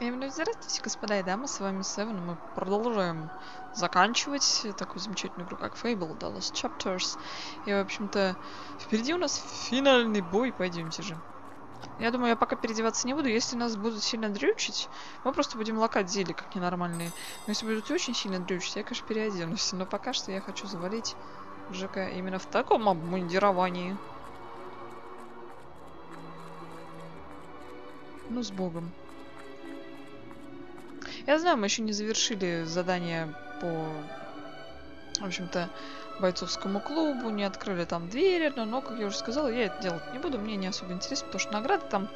Здравствуйте, господа и дамы, с вами Севен, мы продолжаем заканчивать такую замечательную игру, как Fable, Dallas Chapters. И, в общем-то, впереди у нас финальный бой, пойдемте же. Я думаю, я пока переодеваться не буду, если нас будут сильно дрючить, мы просто будем локать зелья, как ненормальные. Но если будут очень сильно дрючить, я, конечно, переоденусь, но пока что я хочу завалить ЖК именно в таком обмундировании. Ну, с богом. Я знаю, мы еще не завершили задание по, в общем-то, бойцовскому клубу, не открыли там двери, но, но, как я уже сказала, я это делать не буду, мне не особо интересно, потому что награды там...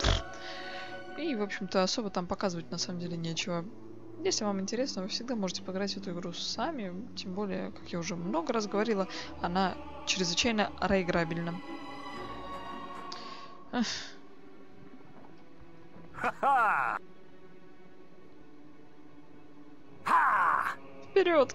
И, в общем-то, особо там показывать на самом деле нечего. Если вам интересно, вы всегда можете поиграть в эту игру сами, тем более, как я уже много раз говорила, она чрезвычайно реиграбельна. Ха-ха! Вперед!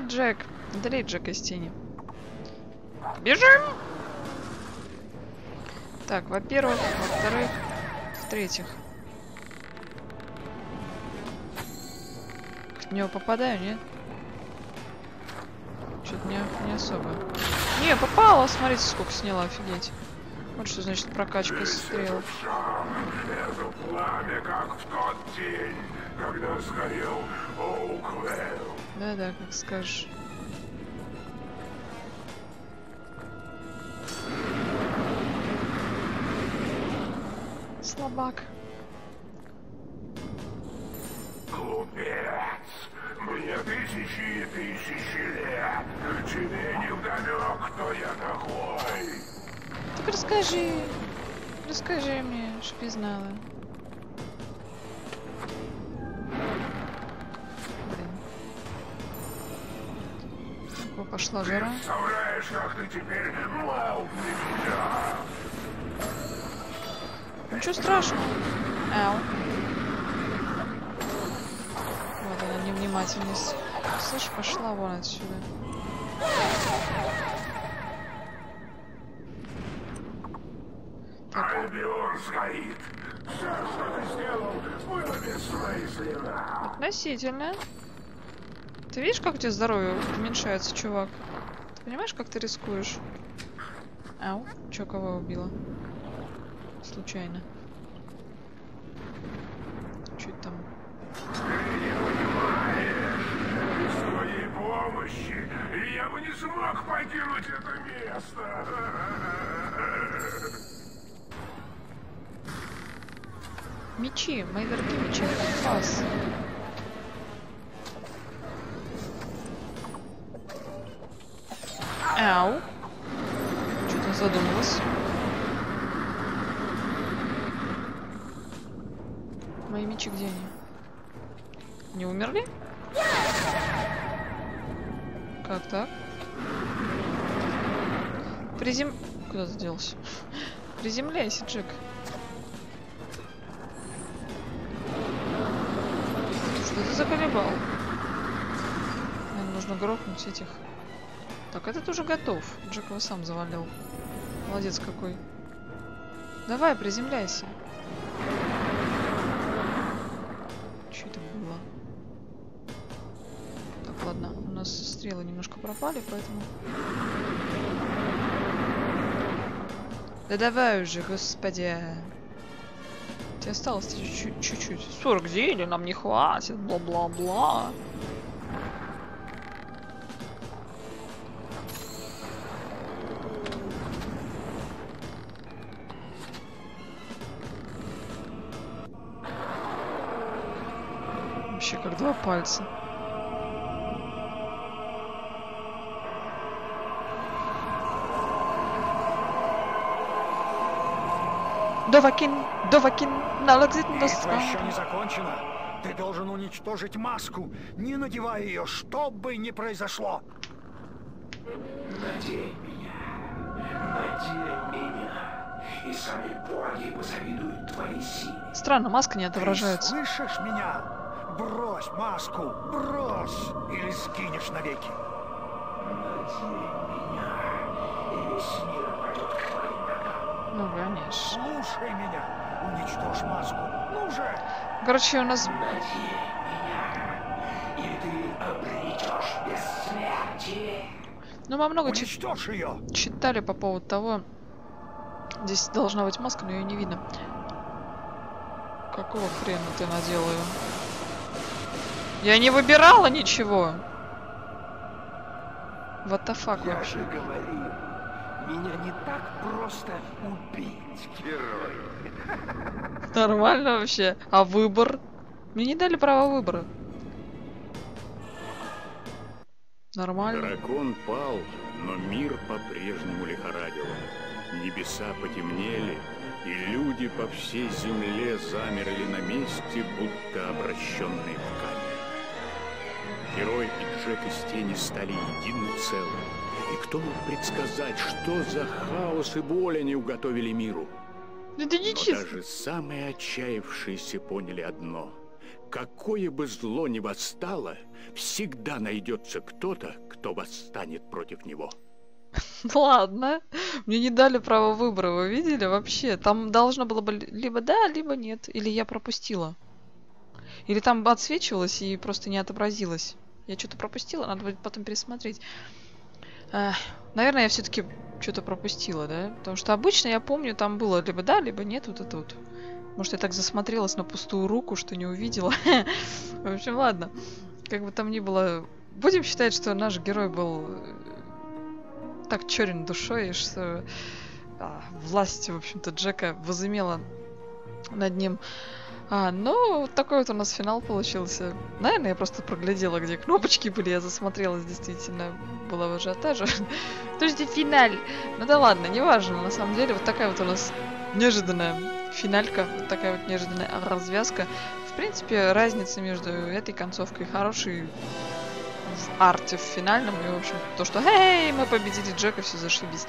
Привет, Джек. Удали Джек из тени. Бежим! Так, во-первых, во-вторых, в-третьих. В него попадаю, нет? Что-то не, не особо. Не, попала, смотрите, сколько сняла, офигеть. Вот что значит прокачка стрел. Пламя, как в тот день, когда сгорел Оуквелл. Да-да, как скажешь. Слабак. Глупец! Мне тысячи и тысячи лет. Тебе не вдомек, кто я такой. Так расскажи. Расскажи мне, чтоб я знала. Пошла жара. Представляешь, как ты теперь для меня. Ничего страшного. Ау. Вот она, невнимательность. Слышь, пошла вон отсюда. Так, Альбион сгорит. Все, что ты сделал, было бессмысленно. относительно. Ты видишь, как у тебя здоровье уменьшается, чувак? Ты понимаешь, как ты рискуешь? Ау, чё, кого убила? Случайно. Чуть там. Ты не понимаешь. Без твоей помощи я бы не смог покинуть это место. Мечи, мои дорогие мечи, пас. Ау. Что-то задумалась. Мои мечи где они? Не умерли? Как так? Призем... Куда ты? Приземляйся, Джек. Что ты заколебал? Наверное, нужно грохнуть этих. Так, этот уже готов. Джек его сам завалил. Молодец какой. Давай, приземляйся. Что это было? Так, ладно, у нас стрелы немножко пропали, поэтому... Да давай уже, господи. Тебе осталось чуть- чуть-чуть. 40 зелий нам не хватит, бла-бла-бла. Вообще как два пальца. Довакин, Довакин, налагзит Битва еще не закончена. Ты должен уничтожить маску, не надевая ее, что бы ни произошло. Надень меня. Надень меня. И сами боги позавидуют твоей силе. Странно, маска не Ты отображается. слышишь меня? Брось маску, брось, или сгинешь навеки. Надень меня. И весь мир пойдет к твоим ногам. Ну, конечно. Слушай меня, уничтожь маску. Ну же! Короче, у нас Надень меня. И ты обретешь бессмертие. Ну, мы много чит- ее! читали по поводу того, здесь должна быть маска, но ее не видно. Какого хрена ты надела ее? Я не выбирала ничего. What the fuck Я вообще? же говорил, меня не так просто убить, герой. Нормально вообще. А выбор? Мне не дали права выбора. Нормально. Дракон пал, но мир по-прежнему лихорадил. Небеса потемнели, и люди по всей земле замерли на месте, будто обращенные в камень. Герой и Джек из тени стали единым целым. И кто мог предсказать, что за хаос и боль они уготовили миру? Это Но нечестно. даже самые отчаявшиеся поняли одно. Какое бы зло ни восстало, всегда найдется кто-то, кто восстанет против него. Ладно. Мне не дали права выбора, вы видели вообще? Там должно было бы либо да, либо нет. Или я пропустила. Или там отсвечивалось и просто не отобразилось. Я что-то пропустила, надо будет потом пересмотреть. Эх, наверное, я все-таки что-то пропустила, да? Потому что обычно я помню, там было либо да, либо нет, вот это вот. Может, я так засмотрелась на пустую руку, что не увидела. В общем, ладно. Как бы там ни было, будем считать, что наш герой был э, так черен душой, что а, власть, в общем-то, Джека возымела над ним. А, ну, такой вот у нас финал получился. Наверное, я просто проглядела, где кнопочки были, я засмотрелась, действительно, была в ажиотаже. Есть финаль. Ну да ладно, неважно, на самом деле, вот такая вот у нас неожиданная финалька, вот такая вот неожиданная развязка. В принципе, разница между этой концовкой хорошей в арте в финальном и, в общем, то, что «Эй, мы победили Джека, все зашибись».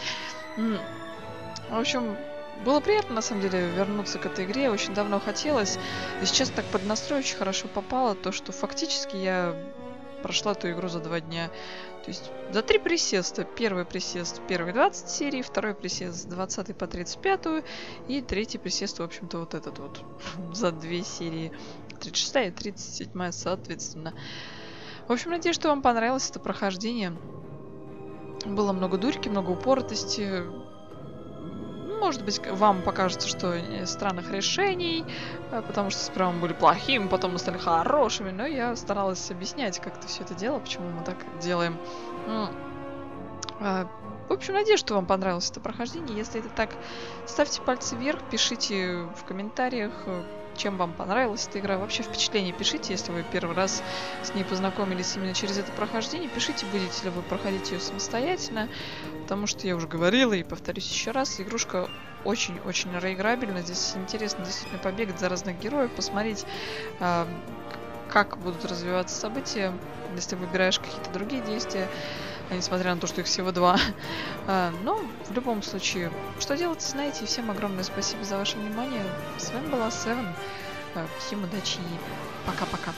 В общем, было приятно, на самом деле, вернуться к этой игре. Очень давно хотелось. И сейчас так под настрой очень хорошо попало, то, что фактически я прошла эту игру за два дня. То есть за три присеста. Первый присест первые 20 серий, второй присест с 20 по 35, и третий присест, в общем-то, вот этот вот за две серии. 36 и 37 соответственно. В общем, надеюсь, что вам понравилось это прохождение. Было много дурки, много упоротости. Может быть, вам покажется, что странных решений, э, потому что сперва мы были плохими, потом мы стали хорошими, но я старалась объяснять как-то все это дело, почему мы так делаем. М. А, В общем, надеюсь, что вам понравилось это прохождение. Если это так, ставьте пальцы вверх, пишите в комментариях, э, чем вам понравилась эта игра. Вообще впечатление пишите, если вы первый раз с ней познакомились именно через это прохождение. Пишите, будете ли вы проходить ее самостоятельно, потому что я уже говорила и повторюсь еще раз, игрушка очень-очень реиграбельна. Здесь интересно действительно побегать за разных героев, посмотреть, а, как будут развиваться события, если выбираешь какие-то другие действия, несмотря на то, что их всего два. А, Но в любом случае, что делать, знаете. Всем огромное спасибо за ваше внимание. С вами была Севен. А, Всем удачи и пока-пока.